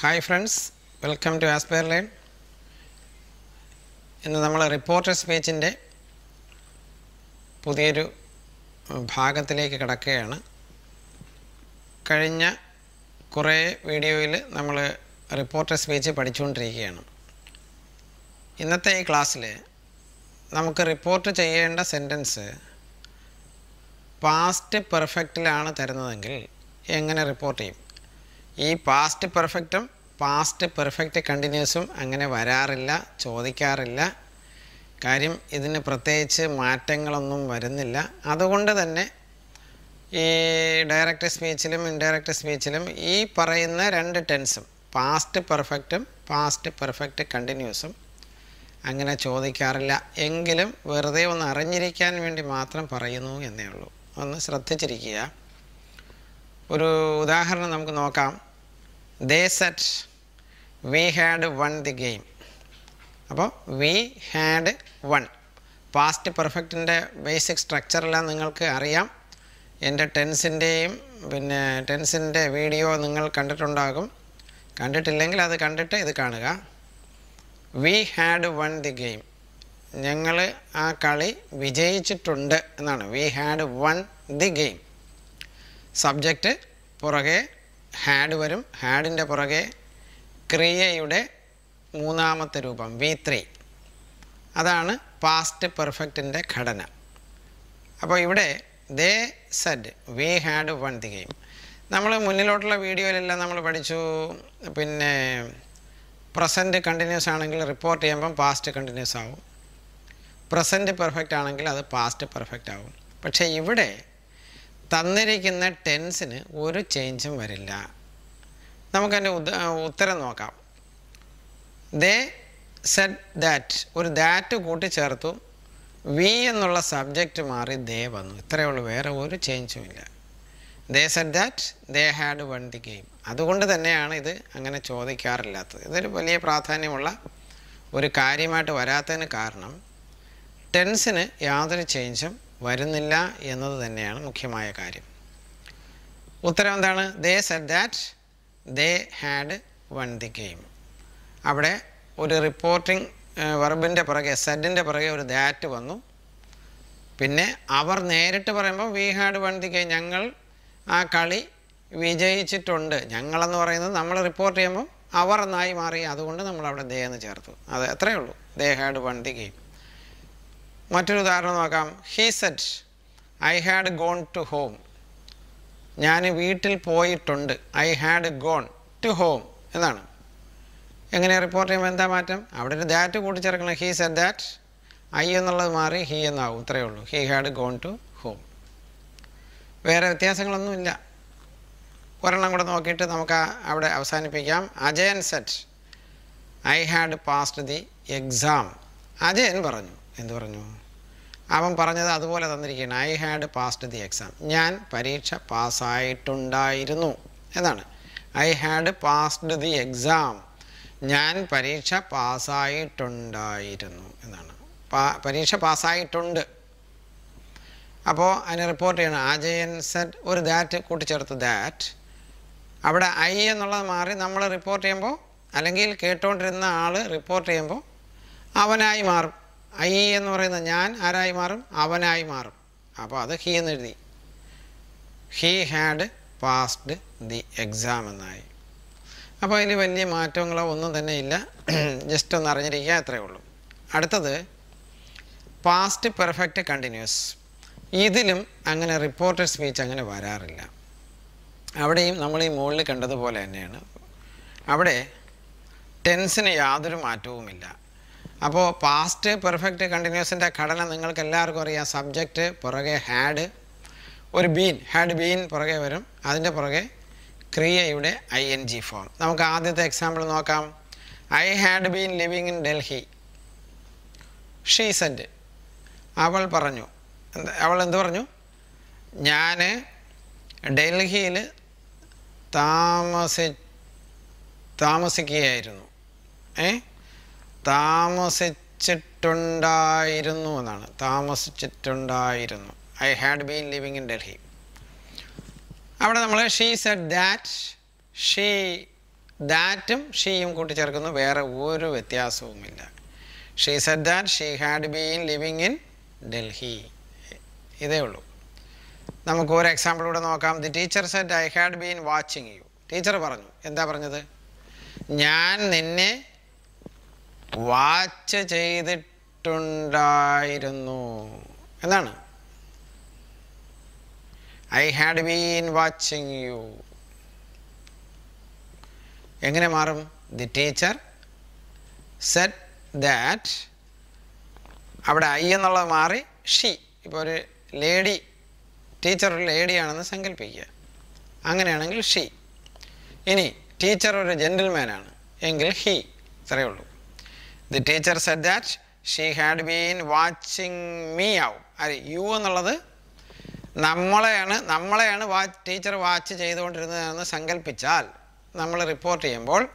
Hi friends welcome to Aspire Line ഇന്ന് നമ്മൾ reporters പേജിന്റെ പുതിയൊരു ഭാഗത്തിലേക്ക് കിടക്കുകയാണ്. കഴിഞ്ഞ കുറേ വീഡിയോയിൽ നമ്മൾ റിപ്പോർട്ടേഴ്സ് പേജ് പഠിച്ചുകൊണ്ടിരിക്കുകയാണ്. ഇന്നത്തെ ഈ ക്ലാസ്സിൽ നമുക്ക് റിപ്പോർട്ട് ചെയ്യേണ്ട സെന്റൻസ് പാസ്റ്റ് പെർഫെക്റ്റിലാണ് തരുന്നതെങ്കിൽ എങ്ങനെ റിപ്പോർട്ട് ചെയ്യും? ഈ പാസ്റ്റ് പെർഫെക്റ്റും പാസ്റ്റ് പെർഫെക്റ്റ് കണ്ടിന്യൂസും അങ്ങനെ വരാറില്ല ചോദിക്കാറില്ല. കാര്യം ഇതിന് പ്രത്യേകിച്ച് മാറ്റങ്ങളൊന്നും വരുന്നില്ല. അതുകൊണ്ട് തന്നെ ഈ ഡയറക്റ്റ് സ്പീച്ചിലും ഇൻഡയറക്റ്റ് സ്പീച്ചിലും ഈ പറയുന്ന രണ്ട് ടെൻസും പാസ്റ്റ് പെർഫെക്റ്റും പാസ്റ്റ് പെർഫെക്റ്റ് കണ്ടിന്യൂസും അങ്ങനെ ചോദിക്കാറില്ല. എങ്കിലും വെറുതെ ഒന്ന് അറിഞ്ഞിരിക്കാൻ വേണ്ടി മാത്രം പറയുന്നു എന്നേ ഉള്ളൂ. ഒന്ന് ശ്രദ്ധിച്ചിരിക്കുക. ഒരു ഉദാഹരണം നമുക്ക് നോക്കാം. They said we had won the game അപ്പോൾ വി ഹാഡ് വൺ പാസ്റ്റ് പെർഫെക്റ്റിന്റെ ബേസിക് സ്ട്രക്ചറെല്ലാം നിങ്ങൾക്ക് അറിയാം. എന്റെ ടെൻസിന്റെയും പിന്നെ ടെൻസിന്റെ വീഡിയോ നിങ്ങൾ കണ്ടിട്ടുണ്ടാകും. കണ്ടിട്ടില്ലെങ്കിൽ അത് കണ്ടിട്ട് ഇത് കാണുക. We had won the game ഞങ്ങൾ ആ കളി വിജയിച്ചിട്ടുണ്ട് എന്നാണ്. We had won the game subject പുറകെ ഹാഡ് വരും. ഹാഡിന്റെ പുറകെ ക്രിയയുടെ മൂന്നാമത്തെ രൂപം വി ത്രീ അതാണ് പാസ്റ്റ് പെർഫെക്റ്റിന്റെ ഘടന. അപ്പോൾ ഇവിടെ they said we had won the game നമ്മൾ മുന്നിലോട്ടുള്ള വീഡിയോയിലെല്ലാം നമ്മൾ പഠിച്ചു. പിന്നെ പ്രസന്റ് കണ്ടിന്യൂസ് ആണെങ്കിൽ റിപ്പോർട്ട് ചെയ്യുമ്പം പാസ്റ്റ് കണ്ടിന്യൂസ് ആവും. പ്രസന്റ് പെർഫെക്റ്റ് ആണെങ്കിൽ അത് പാസ്റ്റ് പെർഫെക്റ്റ് ആവും. പക്ഷേ ഇവിടെ തന്നിരിക്കുന്ന ടെൻസിന് ഒരു ചേഞ്ചും വരില്ല. നമുക്കതിന്റെ ഉദ ഉത്തരം നോക്കാം. ദേ സെഡ് ദാറ്റ് ഒരു ദാറ്റ് കൂട്ടിച്ചേർത്തു. വി എന്നുള്ള സബ്ജക്റ്റ് മാറി ദേ വന്നു. ഇത്രയേ ഉള്ളൂ. വേറെ ഒരു ചേഞ്ചും ഇല്ല. They said that they had won the game. അതുകൊണ്ട് തന്നെയാണ് ഇത് അങ്ങനെ ചോദിക്കാറില്ലാത്തത്. ഇതൊരു വലിയ പ്രാധാന്യമുള്ള ഒരു കാര്യമായിട്ട് വരാത്തതിന് കാരണം ടെൻസിന് യാതൊരു ചേഞ്ചും വരുന്നില്ല എന്നത് തന്നെയാണ് മുഖ്യമായ കാര്യം. ഉത്തരം എന്താണ്? They said that they had won the game അവിടെ ഒരു റിപ്പോർട്ടിംഗ് വെർബിന്റെ പുറകെ സെഡിന്റെ പുറകെ ഒരു ദാറ്റ് വന്നു. പിന്നെ അവർ നേരിട്ട് പറയുമ്പോൾ we had won the game ഞങ്ങൾ ആ കളി വിജയിച്ചിട്ടുണ്ട്. ഞങ്ങളെന്ന് പറയുന്നത് നമ്മൾ റിപ്പോർട്ട് ചെയ്യുമ്പോൾ അവർ എന്നായി മാറി. അതുകൊണ്ട് നമ്മൾ അവിടെ ദേ എന്ന് ചേർത്തു. അത് അത്രയേ ഉള്ളൂ. They had won the game മറ്റൊരു ഉദാഹരണം നോക്കാം. He said I had gone to home ഞാൻ വീട്ടിൽ പോയിട്ടുണ്ട്. I had gone to home എന്നാണ്. എങ്ങനെ റിപ്പോർട്ട് ചെയ്യുമ്പോൾ എന്താ മാറ്റം? അവിടെ ഒരു ദാറ്റ് കൂട്ടിച്ചേർക്കണം. ഹീ സെറ്റ് ദാറ്റ് ഐ എന്നുള്ളത് മാറി ഹീ എന്നാവും. ഇത്രയേ ഉള്ളൂ. He had gone to home വേറെ വ്യത്യാസങ്ങളൊന്നുമില്ല ഒരെണ്ണം കൂടെ നോക്കിയിട്ട് നമുക്ക് അവിടെ അവസാനിപ്പിക്കാം. Ajayan said I had passed the exam Ajayan പറഞ്ഞു. എന്ത് പറഞ്ഞു? അവൻ പറഞ്ഞത് അതുപോലെ തന്നിരിക്കുകയാണ്. I had passed the exam ഞാൻ പരീക്ഷ പാസ്സായിട്ടുണ്ടായിരുന്നു. എന്നാണ് I had passed the exam ഞാൻ പരീക്ഷ പാസ്സായിട്ടുണ്ടായിരുന്നു. എന്നാണ് പരീക്ഷ പാസ്സായിട്ടുണ്ട്. അപ്പോൾ അതിന് റിപ്പോർട്ട് ചെയ്യണം. അജയൻ സെറ്റ് ഒരു ദാറ്റ് കൂട്ടിച്ചേർത്ത് ദാറ്റ് അവിടെ ഐ എന്നുള്ളത് മാറി നമ്മൾ റിപ്പോർട്ട് ചെയ്യുമ്പോൾ അല്ലെങ്കിൽ കേട്ടുകൊണ്ടിരുന്ന ആൾ റിപ്പോർട്ട് ചെയ്യുമ്പോൾ അവനായി മാറും. ഐ എന്ന് പറയുന്ന ഞാൻ ആരായി മാറും? അവനായി മാറും. അപ്പോൾ അത് ഹി എന്ന് എഴുതി. He had passed the exam എന്നായി. അപ്പോൾ അതിൽ വലിയ മാറ്റങ്ങളോ ഒന്നും തന്നെ ഇല്ല. ജസ്റ്റ് ഒന്ന് അറിഞ്ഞിരിക്കുക അത്രയേ ഉള്ളൂ. അടുത്തത് പാസ്റ്റ് പെർഫെക്റ്റ് കണ്ടിന്യൂസ്. ഇതിലും അങ്ങനെ റിപ്പോർട്ടർ സ്പീച്ച് അങ്ങനെ വരാറില്ല. അവിടെയും നമ്മൾ ഈ മുകളിൽ കണ്ടതുപോലെ തന്നെയാണ്. അവിടെ ടെൻസിന് യാതൊരു മാറ്റവുമില്ല. അപ്പോൾ പാസ്റ്റ് പെർഫെക്റ്റ് കണ്ടിന്യൂസിന്റെ ഘടന നിങ്ങൾക്ക് എല്ലാവർക്കും അറിയാം. സബ്ജക്റ്റ് പുറകെ ഹാഡ് ഒരു ബീൻ ഹാഡ് ബീൻ പുറകെ വരും. അതിന്റെ പുറകെ ക്രിയയുടെ ഐ എൻ ജി ഫോം നമുക്ക് ആദ്യത്തെ എക്സാമ്പിൾ നോക്കാം. I had been living in Delhi she അവൾ പറഞ്ഞു. അവൾ എന്ത് പറഞ്ഞു? ഞാൻ ഡൽഹിയിൽ താമസി താമസിക്കുകയായിരുന്നു. ഏ? താമസിച്ചിട്ടുണ്ടായിരുന്നു എന്നാണ്. താമസിച്ചിട്ടുണ്ടായിരുന്നു. I had been living in Delhi അവിടെ നമ്മൾ ഷീ സെഡ് ദാറ്റ് ഷീ ദാറ്റും ഷീയും കൂട്ടിച്ചേർക്കുന്നു. വേറെ ഒരു വ്യത്യാസവുമില്ല. She said that she had been living in Delhi ഇതേ ഉള്ളൂ. നമുക്ക് ഒരു എക്സാമ്പിൾ കൂടെ നോക്കാം. The teacher said I had been watching you teacher പറഞ്ഞു. എന്താ പറഞ്ഞത്? ഞാൻ നിന്നെ വാച്ച് ചെയ്തിട്ടുണ്ടായിരുന്നു. എന്നാണ് I had been watching you എങ്ങനെ മാറും? ദി ടീച്ചർ സെറ്റ് ദാറ്റ് അവിടെ ഐ എന്നുള്ളത് മാറി ഷീ ഇപ്പോൾ ഒരു ലേഡി ടീച്ചർ ഒരു ലേഡിയാണെന്ന് സങ്കല്പിക്കുക. അങ്ങനെയാണെങ്കിൽ ഷീ ഇനി ടീച്ചർ ഒരു ജെന്റിൽമാനാണ് എങ്കിൽ ഹി ഇത്രയേ ഉള്ളൂ. The teacher said that she had been watching me ആവും അരി യു എന്നുള്ളത് നമ്മളെയാണ് നമ്മളെയാണ് വാ ടീച്ചർ വാച്ച് ചെയ്തുകൊണ്ടിരുന്നതെന്ന് സങ്കല്പിച്ചാൽ നമ്മൾ റിപ്പോർട്ട് ചെയ്യുമ്പോൾ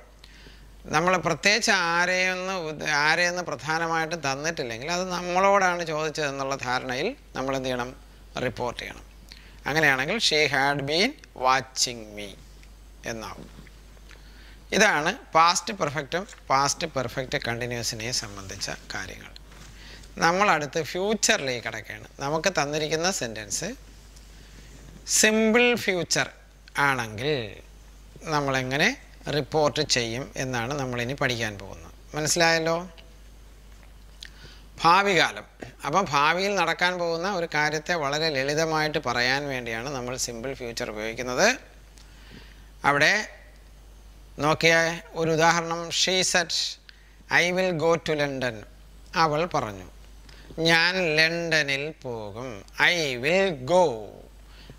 നമ്മൾ പ്രത്യേകിച്ച് ആരെയൊന്ന് ആരെയൊന്ന് പ്രധാനമായിട്ട് തന്നിട്ടില്ലെങ്കിൽ അത് നമ്മളോടാണ് ചോദിച്ചതെന്നുള്ള ധാരണയിൽ നമ്മൾ എന്ത് ചെയ്യണം? റിപ്പോർട്ട് ചെയ്യണം. അങ്ങനെയാണെങ്കിൽ she had been watching me എന്നാവും. ഇതാണ് പാസ്റ്റ് പെർഫെക്റ്റും പാസ്റ്റ് പെർഫെക്റ്റ് കണ്ടിന്യൂസിനെ സംബന്ധിച്ച കാര്യങ്ങൾ. നമ്മളടുത്ത് ഫ്യൂച്ചറിലേക്ക് കിടക്കുകയാണ്. നമുക്ക് തന്നിരിക്കുന്ന സെന്റൻസ് സിമ്പിൾ ഫ്യൂച്ചർ ആണെങ്കിൽ നമ്മളെങ്ങനെ റിപ്പോർട്ട് ചെയ്യും എന്നാണ് നമ്മളിനി പഠിക്കാൻ പോകുന്നത്. മനസ്സിലായല്ലോ? ഭാവി കാലം. അപ്പം ഭാവിയിൽ നടക്കാൻ പോകുന്ന ഒരു കാര്യത്തെ വളരെ ലളിതമായിട്ട് പറയാൻ വേണ്ടിയാണ് നമ്മൾ സിമ്പിൾ ഫ്യൂച്ചർ ഉപയോഗിക്കുന്നത്. അവിടെ നോക്കിയ ഒരു ഉദാഹരണം. She said I will go to London അവൾ പറഞ്ഞു ഞാൻ ലണ്ടനിൽ പോകും. I will go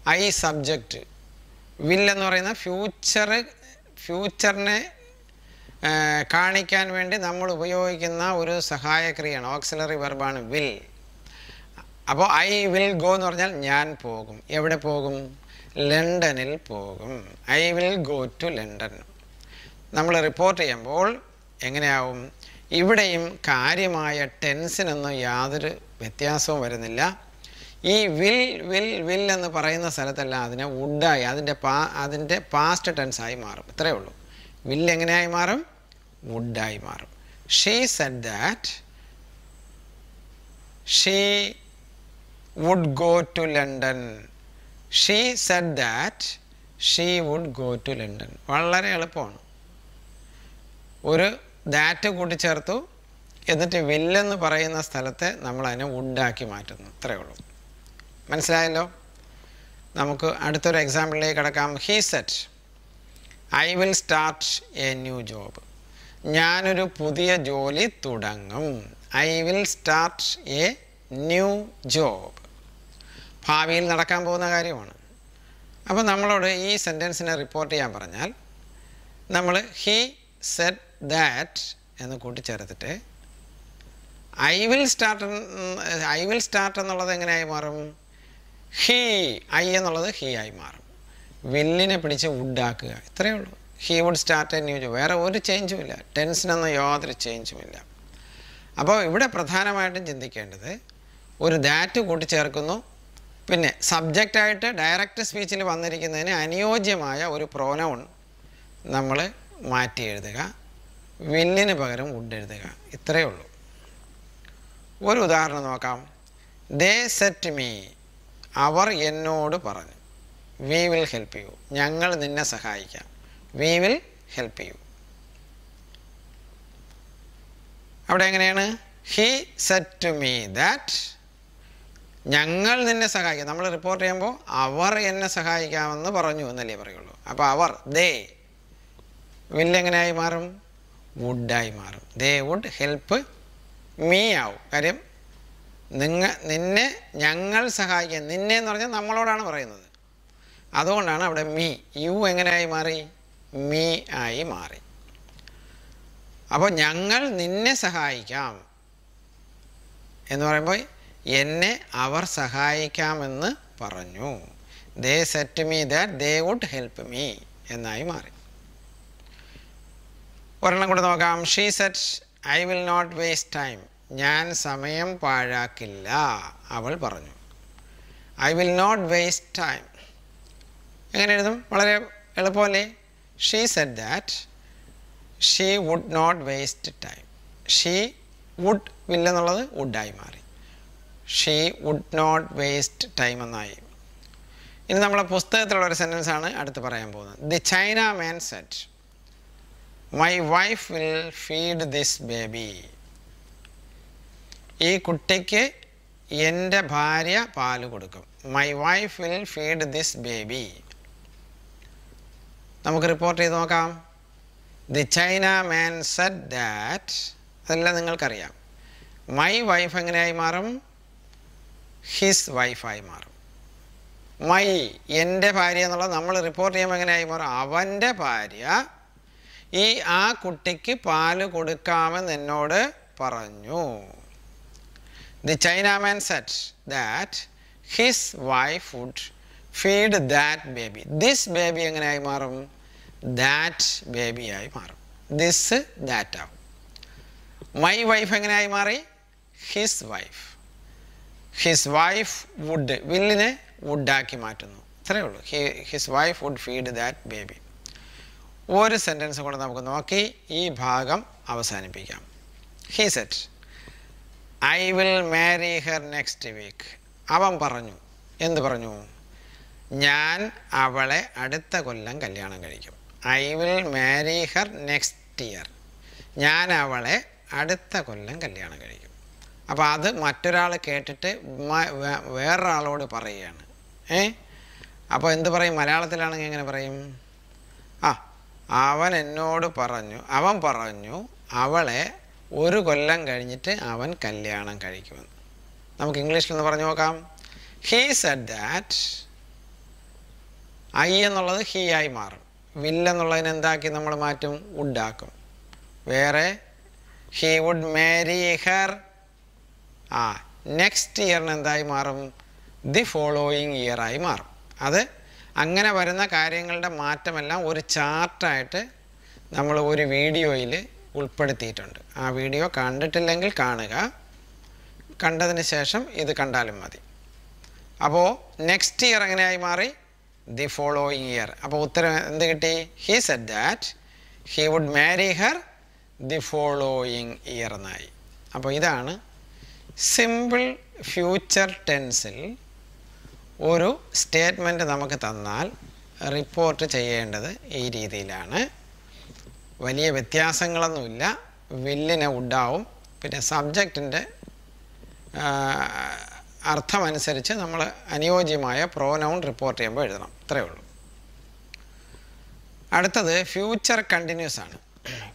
I subject will എന്ന് പറയുന്ന ഫ്യൂച്ചർ ഫ്യൂച്ചറിനെ കാണിക്കാൻ വേണ്ടി നമ്മൾ ഉപയോഗിക്കുന്ന ഒരു സഹായക്രിയയാണ്. ഓക്സിലറി വെർബാണ് വിൽ അപ്പോൾ ഐ വിൽ ഗോ എന്ന് പറഞ്ഞാൽ ഞാൻ പോകും. എവിടെ പോകും? ലണ്ടനിൽ പോകും. I will go to London നമ്മൾ റിപ്പോർട്ട് ചെയ്യുമ്പോൾ എങ്ങനെയാവും? ഇവിടെയും കാര്യമായ ടെൻസിനൊന്നും യാതൊരു വ്യത്യാസവും വരുന്നില്ല. ഈ വിൽ വിൽ വിൽ എന്ന് പറയുന്ന സ്ഥലത്തെല്ലാം അതിനെ വുഡായി അതിന്റെ പാ അതിന്റെ പാസ്റ്റ് ടെൻസായി മാറും. ഇത്രയേ ഉള്ളൂ. വിൽ എങ്ങനെയായി മാറും? വുഡായി മാറും. She said that she would go to London she said that she would go to London വളരെ എളുപ്പമാണ്. ഒരു ദാറ്റ് കൂട്ടിച്ചേർത്തു എന്നിട്ട് വില്ലെന്ന് പറയുന്ന സ്ഥലത്തെ നമ്മൾ അതിനെ ഉണ്ടാക്കി മാറ്റുന്നു. ഇത്രയേ ഉള്ളൂ. മനസ്സിലായല്ലോ? നമുക്ക് അടുത്തൊരു എക്സാമ്പിളിലേക്ക് കിടക്കാം. He said I will start a new job ഞാനൊരു പുതിയ ജോലി തുടങ്ങും. I will start a new job ഭാവിയിൽ നടക്കാൻ പോകുന്ന കാര്യമാണ്. അപ്പോൾ നമ്മളോട് ഈ സെന്റൻസിനെ റിപ്പോർട്ട് ചെയ്യാൻ പറഞ്ഞാൽ നമ്മൾ ഹീ സെറ്റ് ദാറ്റ് എന്ന് കൂട്ടിച്ചേർത്തിട്ട് I will start I will start എന്നുള്ളത് എങ്ങനെയായി മാറും? ഹീ ഐ എന്നുള്ളത് ഹീ ആയി മാറും. വില്ലിനെ പിടിച്ച് വുഡാക്കുക ഇത്രയേ ഉള്ളൂ. He would start a new വേറെ ഒരു ചേഞ്ചും ഇല്ല. ടെൻസിനൊന്നും യാതൊരു ചേഞ്ചും ഇല്ല. അപ്പോൾ ഇവിടെ പ്രധാനമായിട്ടും ചിന്തിക്കേണ്ടത് ഒരു ദാറ്റ് കൂട്ടിച്ചേർക്കുന്നു. പിന്നെ സബ്ജക്റ്റായിട്ട് ഡയറക്റ്റ് സ്പീച്ചിൽ വന്നിരിക്കുന്നതിന് അനുയോജ്യമായ ഒരു പ്രോനൗൺ നമ്മൾ മാറ്റി എഴുതുക. വില്ലിന് പകരം വുഡ് എഴുതുക ഇത്രയേ ഉള്ളൂ. ഒരു ഉദാഹരണം നോക്കാം. ദേ സെറ്റ് മീ അവർ എന്നോട് പറഞ്ഞു വി വിൽ ഹെൽപ്പ് യു ഞങ്ങൾ നിന്നെ സഹായിക്കാം. വി വിൽ ഹെൽപ്പ് യു അവിടെ എങ്ങനെയാണ്? He said to me that ഞങ്ങൾ നിന്നെ സഹായിക്കാം. നമ്മൾ റിപ്പോർട്ട് ചെയ്യുമ്പോൾ അവർ എന്നെ സഹായിക്കാമെന്ന് പറഞ്ഞു എന്നല്ലേ പറയുള്ളൂ. അപ്പോൾ അവർ ദേ വില്ലെങ്ങനെയായി മാറും? വുഡായി മാറും. ദേ വുഡ് ഹെൽപ്പ് മീ ആവും. കാര്യം നിങ്ങ നിന്നെ ഞങ്ങൾ സഹായിക്കാൻ നിന്നെ എന്ന് പറഞ്ഞാൽ നമ്മളോടാണ് പറയുന്നത്. അതുകൊണ്ടാണ് അവിടെ മീ യു എങ്ങനെയായി മാറി? മീ ആയി മാറി. അപ്പോൾ ഞങ്ങൾ നിന്നെ സഹായിക്കാം. എന്ന് പറയുമ്പോൾ എന്നെ അവർ സഹായിക്കാമെന്ന് പറഞ്ഞു. They said me that they would help me എന്നായി മാറി. ഒരെണ്ണം കൂടെ നോക്കാം. She said I will not waste time ഞാൻ സമയം പാഴാക്കില്ല. അവൾ പറഞ്ഞു. I will not waste time എങ്ങനെ എഴുതും? വളരെ എളുപ്പമല്ലേ? She said that she would not waste time she would വില്ലെന്നുള്ളത് വുഡായി മാറി. She would not waste time എന്നായി. ഇനി നമ്മളെ പുസ്തകത്തിലുള്ള ഒരു സെന്റൻസ് ആണ് അടുത്ത് പറയാൻ പോകുന്നത്. The China man said my wife will feed this baby ഈ കുട്ടിക്ക് എന്റെ ഭാര്യ പാൽ കൊടുക്കും. My wife will feed this baby നമുക്ക് റിപ്പോർട്ട് ചെയ്ത് നോക്കാം. The China man said that അതെല്ലാം നിങ്ങൾക്കറിയാം. മൈ വൈഫ് എങ്ങനെയായി മാറും? ഹിസ് വൈഫായി മാറും. മൈ എന്റെ ഭാര്യ എന്നുള്ളത് നമ്മൾ റിപ്പോർട്ട് ചെയ്യുമ്പോൾ എങ്ങനെയായി മാറും? അവന്റെ ഭാര്യ ഈ ആ കുട്ടിക്ക് പാൽ കൊടുക്കാമെന്ന് എന്നോട് പറഞ്ഞു. The Chinaman said that his wife would feed that baby this baby എങ്ങനെയായി മാറും? ദാറ്റ് ബേബിയായി മാറും. ദിസ് ദാറ്റ് ആവും. മൈ വൈഫ് എങ്ങനെയായി മാറി? His wife his wife would വില്ലിനെ വുഡാക്കി മാറ്റുന്നു. ഇത്രയേ ഉള്ളൂ. He his wife would feed that baby ഒരു സെന്റൻസ് കൊണ്ട് നമുക്ക് നോക്കി. ഈ ഭാഗം അവസാനിപ്പിക്കാം. He said I will marry her next week അവൻ പറഞ്ഞു. എന്ത് പറഞ്ഞു? ഞാൻ അവളെ അടുത്ത കൊല്ലം കല്യാണം കഴിക്കും. I will marry her next year ഞാൻ അവളെ അടുത്ത കൊല്ലം കല്യാണം കഴിക്കും. അപ്പോൾ അത് മറ്റൊരാൾ കേട്ടിട്ട് വേറൊരാളോട് പറയുകയാണ്. ഏ? അപ്പോൾ എന്ത് പറയും? മലയാളത്തിലാണെങ്കിൽ എങ്ങനെ പറയും? അവൻ എന്നോട് പറഞ്ഞു അവൻ പറഞ്ഞു അവളെ ഒരു കൊല്ലം കഴിഞ്ഞിട്ട് അവൻ കല്യാണം കഴിക്കുമെന്ന്. നമുക്ക് ഇംഗ്ലീഷിൽ ഒന്ന് പറഞ്ഞു നോക്കാം. ഹീ സെഡ് ദാറ്റ് ഐ എന്നുള്ളത് ഹീ ആയി മാറും. വിൽ എന്നുള്ളതിന് എന്താക്കി നമ്മൾ മാറ്റും? വുഡാക്കും വേറെ ഹീ വുഡ് മാരി ഹർ ആ നെക്സ്റ്റ് ഇയറിന് എന്തായി മാറും? ദി ഫോളോയിങ് ഇയറായി മാറും. അത് അങ്ങനെ വരുന്ന കാര്യങ്ങളുടെ മാറ്റമെല്ലാം ഒരു ചാർട്ടായിട്ട് നമ്മൾ ഒരു വീഡിയോയിൽ ഉൾപ്പെടുത്തിയിട്ടുണ്ട്. ആ വീഡിയോ കണ്ടിട്ടില്ലെങ്കിൽ കാണുക. കണ്ടതിന് ശേഷം ഇത് കണ്ടാലും മതി. അപ്പോൾ നെക്സ്റ്റ് ഇയർ എങ്ങനെയായി മാറി? ദി ഫോളോയിങ് ഇയർ അപ്പോൾ ഉത്തരം എന്ത് കിട്ടി? He said that he would marry her the following year എന്നായി. അപ്പോൾ ഇതാണ് സിമ്പിൾ ഫ്യൂച്ചർ ടെൻസിൽ ഒരു സ്റ്റേറ്റ്മെന്റ് നമുക്ക് തന്നാൽ റിപ്പോർട്ട് ചെയ്യേണ്ടത് ഈ രീതിയിലാണ്. വലിയ വ്യത്യാസങ്ങളൊന്നുമില്ല. വില്ലിന് ഉണ്ടാവും. പിന്നെ സബ്ജക്റ്റിന്റെ അർത്ഥമനുസരിച്ച് നമ്മൾ അനുയോജ്യമായ പ്രോനൗൺ റിപ്പോർട്ട് ചെയ്യുമ്പോൾ എഴുതണം. ഇത്രയേ ഉള്ളൂ. അടുത്തത് ഫ്യൂച്ചർ കണ്ടിന്യൂസ് ആണ്.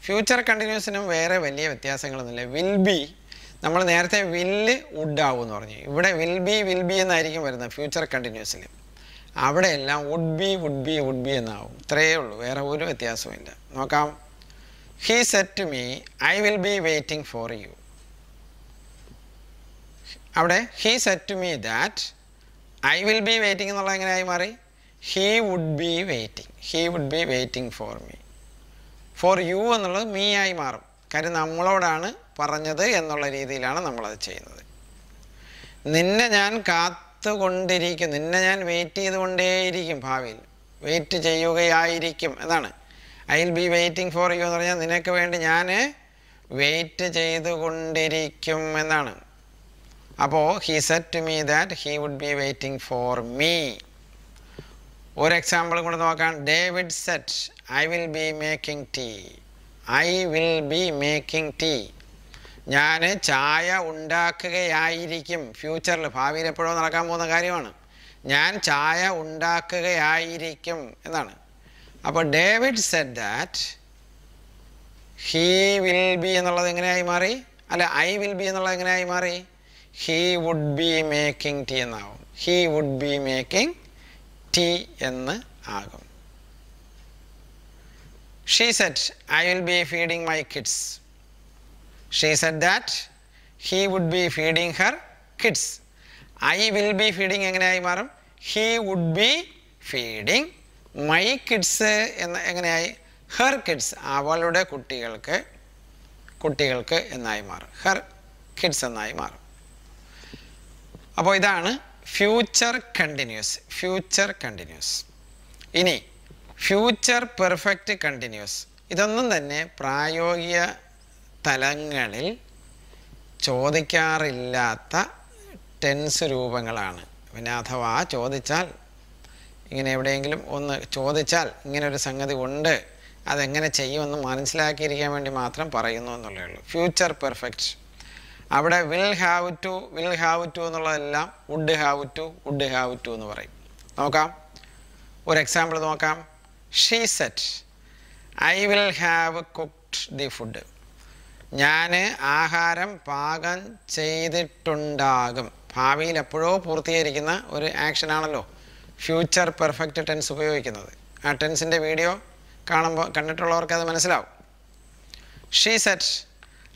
ഫ്യൂച്ചർ കണ്ടിന്യൂസിനും വേറെ വലിയ വ്യത്യാസങ്ങളൊന്നുമില്ല. വിൽ ബി നമ്മൾ നേരത്തെ വില്ല് വുഡാവും എന്ന് പറഞ്ഞു. ഇവിടെ വിൽ ബി വിൽ ബി എന്നായിരിക്കും വരുന്നത് ഫ്യൂച്ചർ കണ്ടിന്യൂസിൽ അവിടെ എല്ലാം would be would be would be എന്നാവും. ഇത്രയേ ഉള്ളൂ. വേറെ ഒരു വ്യത്യാസവും ഇല്ല. നോക്കാം. He said to me I will be waiting for you അവിടെ he said to me that I will be waiting എന്നുള്ളത് എങ്ങനെയായി മാറി? He would be waiting he would be waiting for me for you എന്നുള്ളത് me ആയി മാറും. കാര്യം നമ്മളോടാണ് പറഞ്ഞത് എന്നുള്ള രീതിയിലാണ് നമ്മളത് ചെയ്യുന്നത്. നിന്നെ ഞാൻ കാത്തുകൊണ്ടിരിക്കും. നിന്നെ ഞാൻ വെയിറ്റ് ചെയ്തുകൊണ്ടേയിരിക്കും ഭാവിയിൽ. വെയിറ്റ് ചെയ്യുകയായിരിക്കും. എന്നാണ് I will be waiting for you എന്ന് പറഞ്ഞാൽ നിനക്ക് വേണ്ടി ഞാൻ വെയിറ്റ് ചെയ്തുകൊണ്ടിരിക്കും എന്നാണ്. അപ്പോൾ he said to me that he would be waiting for me ഒരു എക്സാമ്പിൾ കൂടെ നോക്കാം. David said I will be making tea I will be making tea ഞാൻ ചായ ഉണ്ടാക്കുകയായിരിക്കും. ഫ്യൂച്ചറിൽ ഭാവിയിൽ എപ്പോഴോ നടക്കാൻ പോകുന്ന കാര്യമാണ്. ഞാൻ ചായ ഉണ്ടാക്കുകയായിരിക്കും എന്നാണ്. അപ്പോൾ David said that he will be എന്നുള്ളത് എങ്ങനെയായി മാറി? അല്ല ഐ വിൽ ബി എന്നുള്ളത് എങ്ങനെയായി മാറി? He would be making tea എന്നാവും. He would be making tea എന്ന് ആകും. She said I will be feeding my kids she said that he would be feeding her kids I will be feeding എങ്ങനെയായി മാറും? He would be feeding my kids എന്ന് എങ്ങനെയായി? Her kids അവളുടെ കുട്ടികൾക്ക് കുട്ടികൾക്ക് എന്നായി മാറും. ഹെർ കിഡ്സ് എന്നായി മാറും. അപ്പോൾ ഇതാണ് ഫ്യൂച്ചർ കണ്ടിന്യൂസ് ഫ്യൂച്ചർ കണ്ടിന്യൂസ് ഇനി ഫ്യൂച്ചർ പെർഫെക്റ്റ് കണ്ടിന്യൂസ് ഇതൊന്നും തന്നെ പ്രായോഗിക തലങ്ങളിൽ ചോദിക്കാറില്ലാത്ത ടെൻസ് രൂപങ്ങളാണ്. പിന്നെ അഥവാ ചോദിച്ചാൽ ഇങ്ങനെ എവിടെയെങ്കിലും ഒന്ന് ചോദിച്ചാൽ ഇങ്ങനെ ഒരു സംഗതി ഉണ്ട് അതെങ്ങനെ ചെയ്യുമെന്ന് മനസ്സിലാക്കിയിരിക്കാൻ വേണ്ടി മാത്രം പറയുന്നു എന്നുള്ളേ ഉള്ളൂ. ഫ്യൂച്ചർ പെർഫെക്റ്റ് അവിടെ will have to will have to എന്നുള്ളതെല്ലാം would have to would have to എന്ന് പറയും. നോക്കാം. ഒരു എക്സാമ്പിൾ നോക്കാം. She said I will have cooked the food ഞാൻ ആഹാരം പാകം ചെയ്തിട്ടുണ്ടാകും. ഭാവിയിൽ എപ്പോഴോ പൂർത്തീകരിക്കുന്ന ഒരു ആക്ഷനാണല്ലോ ഫ്യൂച്ചർ പെർഫെക്റ്റ് ടെൻസ് ഉപയോഗിക്കുന്നത്. ആ ടെൻസിന്റെ വീഡിയോ കാണുമ്പോൾ കണ്ടിട്ടുള്ളവർക്ക് അത് മനസ്സിലാവും. She said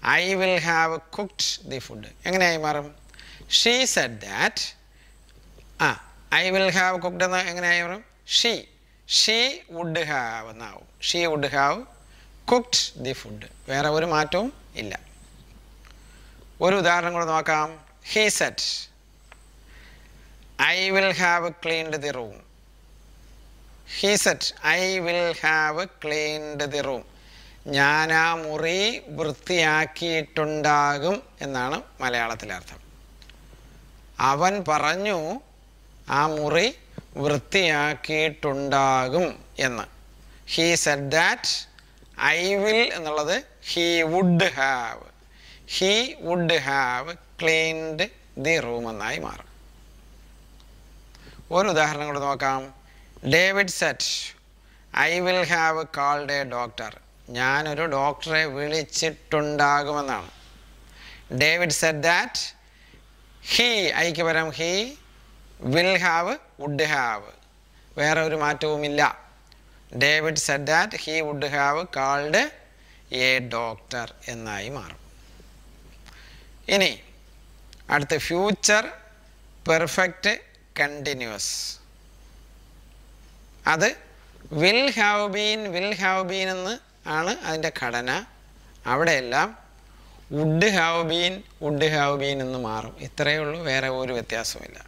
I will have cooked the food എങ്ങനെയായി മാറും? ഷീ സെറ്റ് ദാറ്റ് ആ ഐ വിൽ ഹാവ് കുക്ക്ഡ് എന്ന് എങ്ങനെയായി മാറും? ഷീ ഷീ വുഡ് ഹാവ് എന്നാവും. She would have cooked the food വേറെ ഒരു മാറ്റവും ഇല്ല. ഒരു ഉദാഹരണം കൂടെ നോക്കാം. He said I will have cleaned the room he said I will have cleaned the room ഞാൻ ആ മുറി വൃത്തിയാക്കിയിട്ടുണ്ടാകും എന്നാണ് മലയാളത്തിലെ അർത്ഥം. അവൻ പറഞ്ഞു ആ മുറി വൃത്തിയാക്കിയിട്ടുണ്ടാകും എന്ന്. He said that I will എന്നുള്ളത് he would have he would have cleaned the room എന്നായി മാറും. ഒരു ഉദാഹരണം കൂടെ നോക്കാം. David said I will have called a doctor ഞാനൊരു ഡോക്ടറെ വിളിച്ചിട്ടുണ്ടാകുമെന്നാണ്. ഡേവിഡ് സെറ്റ് ദാറ്റ് ഹീ ഐക്ക് പരം he will have would have വേറെ ഒരു മാറ്റവുമില്ല. David said that he would have called a doctor എന്നായി മാറും. ഇനി അടുത്ത ഫ്യൂച്ചർ പെർഫെക്റ്റ് കണ്ടിന്യൂസ് അത് will have been will have been എന്ന് ആണ് അതിന്റെ ഘടന. അവിടെയെല്ലാം would have been would have been എന്ന് മാറും. ഇത്രയേ ഉള്ളൂ വേറെ ഒരു വ്യത്യാസവുമില്ല.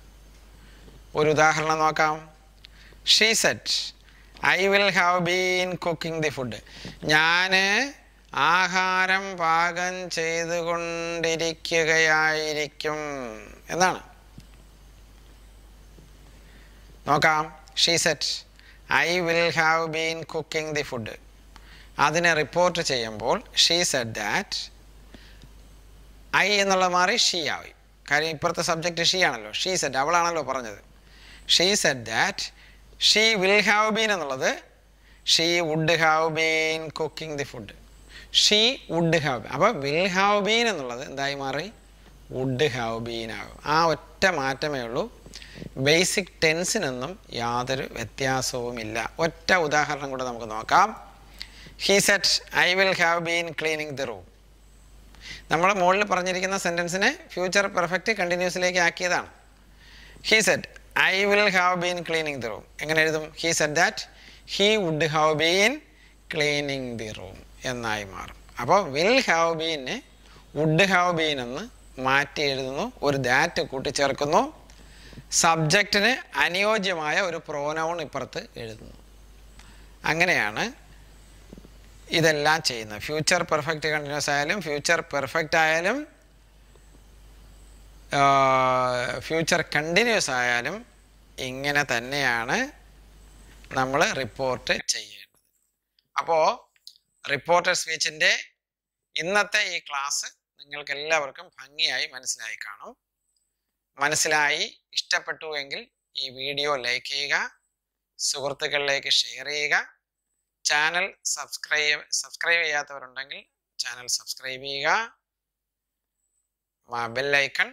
ഒരു ഉദാഹരണം നോക്കാം. She said I will have been cooking the food ഞാൻ ആഹാരം പാകം ചെയ്തുകൊണ്ടിരിക്കുകയായിരിക്കും എന്നാണ്. നോക്കാം. She said I will have been cooking the food അതിനെ റിപ്പോർട്ട് ചെയ്യുമ്പോൾ ഷീ സെറ്റ് ദാറ്റ് ഐ എന്നുള്ളത് മാറി ഷീ ആയി. കാര്യം ഇപ്പുറത്തെ സബ്ജക്റ്റ് ഷീ ആണല്ലോ. ഷീ സെറ്റ് അവളാണല്ലോ പറഞ്ഞത്. She said that she will have been എന്നുള്ളത് she would have been cooking the food she would have അപ്പോൾ വിൽ ഹാവ് ബീൻ എന്നുള്ളത് എന്തായി മാറി? വുഡ് ഹാവ് ബീൻ ആകും. ആ ഒറ്റ മാറ്റമേ ഉള്ളൂ. ബേസിക് ടെൻസിനൊന്നും യാതൊരു വ്യത്യാസവുമില്ല ഒറ്റ ഉദാഹരണം കൂടെ നമുക്ക് നോക്കാം. He said I will have been cleaning the room നമ്മൾ മുകളിൽ പറഞ്ഞിരിക്കുന്ന സെന്റൻസിനെ ഫ്യൂച്ചർ പെർഫെക്റ്റ് കണ്ടിന്യൂസിലേക്ക് ആക്കിയതാണ്. He said I will have been cleaning the room എങ്ങനെ എഴുതും? He said that he would have been cleaning the room എന്നായി മാറും. അപ്പോൾ വിൽ ഹാവ് ബീനെ വുഡ് ഹാവ് ബീൻ എന്ന് മാറ്റി എഴുതുന്നു. ഒരു ദാറ്റ് കൂട്ടിച്ചേർക്കുന്നു. സബ്ജക്റ്റിന് അനുയോജ്യമായ ഒരു പ്രോനൗൺ ഇപ്പുറത്ത് എഴുതുന്നു. അങ്ങനെയാണ് ഇതെല്ലാം ചെയ്യുന്നത്. ഫ്യൂച്ചർ പെർഫെക്റ്റ് കണ്ടിന്യൂസ് ആയാലും ഫ്യൂച്ചർ പെർഫെക്റ്റ് ആയാലും ഫ്യൂച്ചർ കണ്ടിന്യൂസ് ആയാലും ഇങ്ങനെ തന്നെയാണ് നമ്മൾ റിപ്പോർട്ട് ചെയ്യേണ്ടത്. അപ്പോൾ റിപ്പോർട്ടർ സ്പീച്ചിന്റെ ഇന്നത്തെ ഈ ക്ലാസ് നിങ്ങൾക്ക് എല്ലാവർക്കും ഭംഗിയായി മനസ്സിലായി കാണും. മനസ്സിലായി ഇഷ്ടപ്പെട്ടു എങ്കിൽ ഈ വീഡിയോ ലൈക്ക് ചെയ്യുക സുഹൃത്തുക്കളിലേക്ക് ഷെയർ ചെയ്യുക. ചാനൽ സബ്സ്ക്രൈബ് സബ്സ്ക്രൈബ് ചെയ്യാത്തവരുണ്ടെങ്കിൽ ചാനൽ സബ്സ്ക്രൈബ് ചെയ്യുക. ബെല്ലൈക്കൺ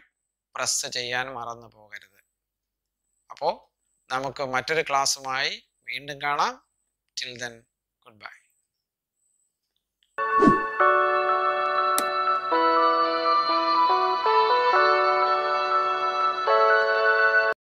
പ്രസ് ചെയ്യാൻ മറന്നു പോകരുത്. അപ്പോൾ നമുക്ക് മറ്റൊരു ക്ലാസ്സുമായി വീണ്ടും കാണാം. Till then good bye